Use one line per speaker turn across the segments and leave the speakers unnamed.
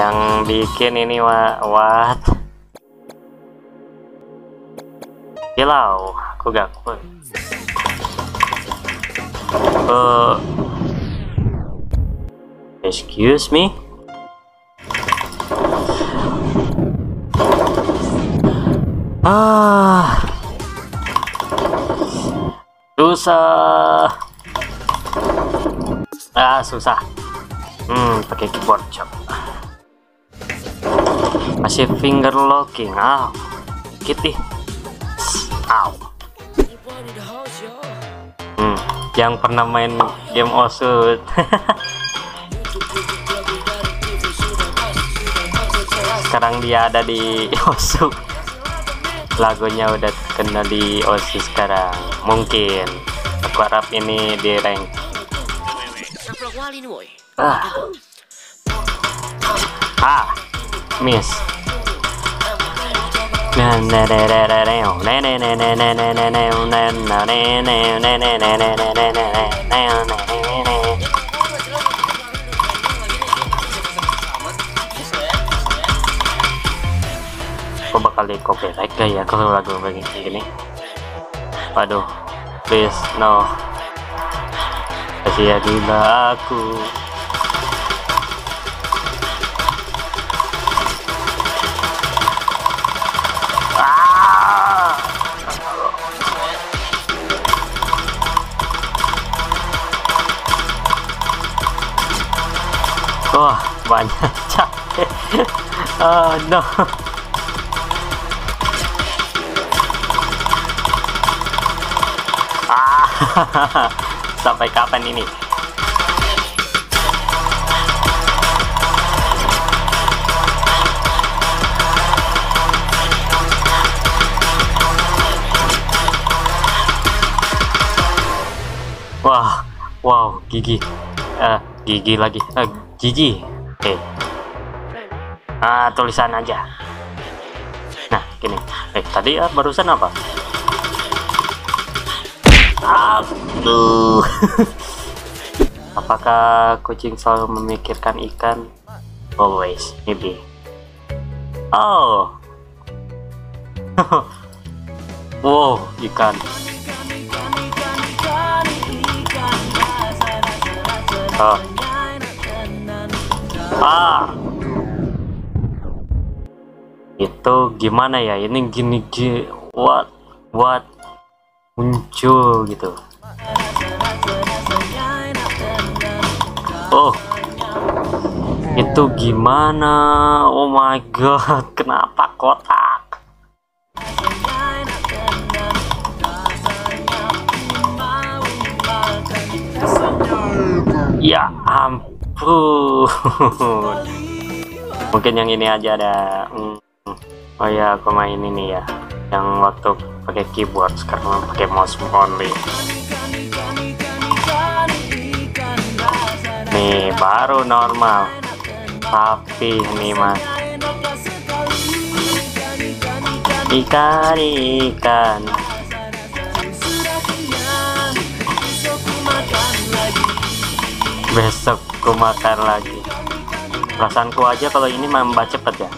yang bikin ini wa what? Kilau aku gak kuat. Uh, excuse me? Ah. Susah. Ah susah. Hmm pakai keyboard coba masih finger locking ah kitty Ow. Hmm, yang pernah main game Osut. Sekarang dia ada di Osu. Lagunya udah kena di Osu sekarang. Mungkin. Aku harap ini di rank. Ah. Ah. Miss. Aku bakal di copyright gak ya kalau lagu begini gini? Waduh, please no. Kasih gila aku. Banyak capek. Oh no. Ah, sampai kapan ini? Wah, wow, gigi, uh, gigi lagi, uh, gigi, eh, ah tulisan aja. Nah, gini, eh tadi ya barusan apa? Aduh. Apakah kucing selalu memikirkan ikan? Always, maybe. Oh. wow, ikan. Oh. Ah. Itu gimana ya? Ini gini gini what what muncul gitu. Oh. Itu gimana? Oh my god, kenapa kotak? Ya ampun. Mungkin yang ini aja ada. Hmm. Oh ya, aku main ini ya. Yang waktu pakai keyboard sekarang pakai mouse only. Nih, baru normal. Tapi ini mah ikan ikan besok ku makan lagi. Perasaanku aja kalau ini mbak cepet ya.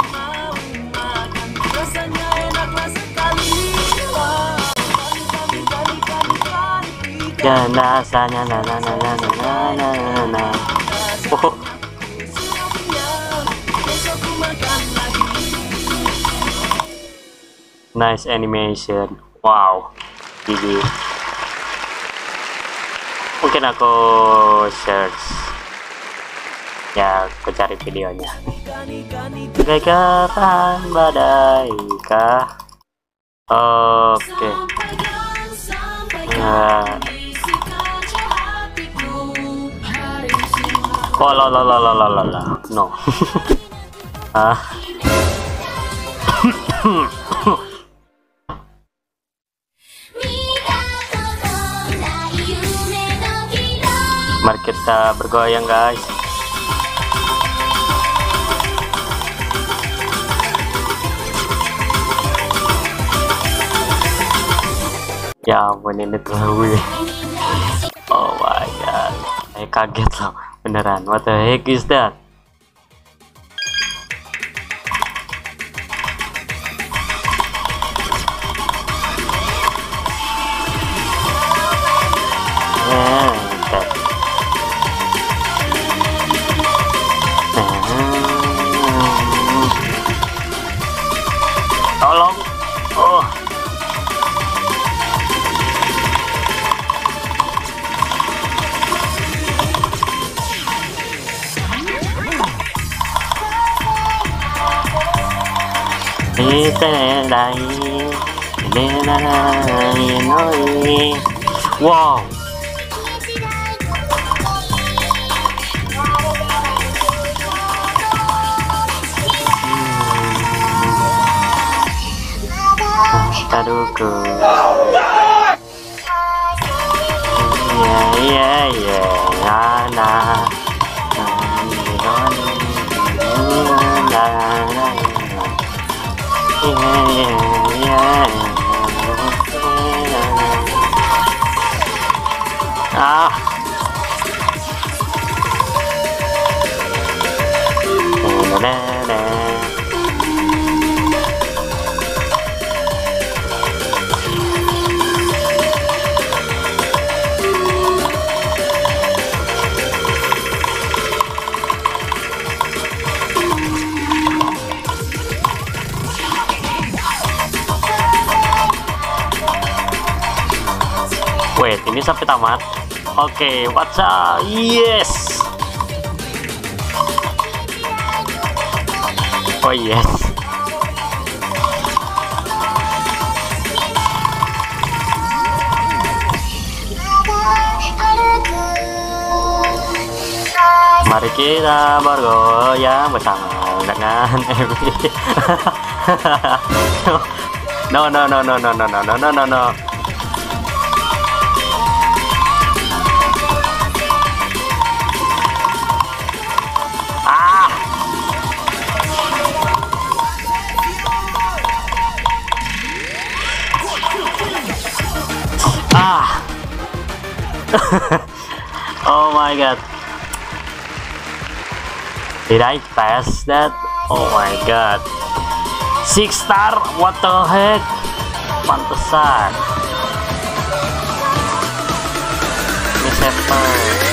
Dan rasanya oh. nice animation. Wow. Gigi. Mungkin aku search ya aku cari videonya. Bagaikan badai kah? Oke. Nah. oh la la la la la la la. No. Ah. Mari kita bergoyang guys ya ampun ini terlalu ya. oh my god. Saya kaget loh beneran. What the heck is that? Eh, eh. Tolong Wow. Oh, Taruku. Yeah, yeah, yeah. Ah. na na na Wait, ini sampai tamat. Oke, okay, what's up? Yes. Oh yes. Mari kita bergoyang bersama dengan Evi. no no no no no no no no no no no. oh my god. Did I pass that? Oh my god. Six star? What the heck? Pantesan. Ini seven.